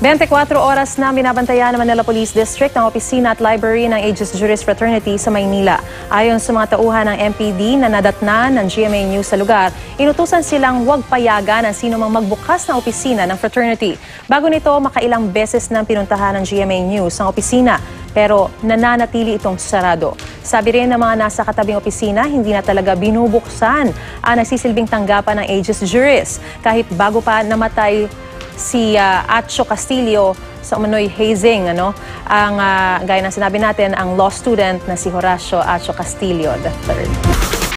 24 oras na binabantayan ng Manila Police District ang opisina at library ng Aegis Juris Fraternity sa Maynila. Ayon sa mga tauhan ng MPD na nadatnan ng GMA News sa lugar, inutusan silang huwag payagan ang sino mang magbukas ng opisina ng fraternity. Bago nito, makailang beses nang pinuntahan ng GMA News ang opisina pero nananatili itong sarado. Sabi rin ng mga nasa katabing opisina, hindi na talaga binubuksan ang nagsisilbing tanggapan ng Aegis Juris. Kahit bago pa namatay si uh, Acho Castillo sa umano'y hazing, ano? Ang, uh, gaya ng sinabi natin, ang law student na si Horacio Acho Castillo III.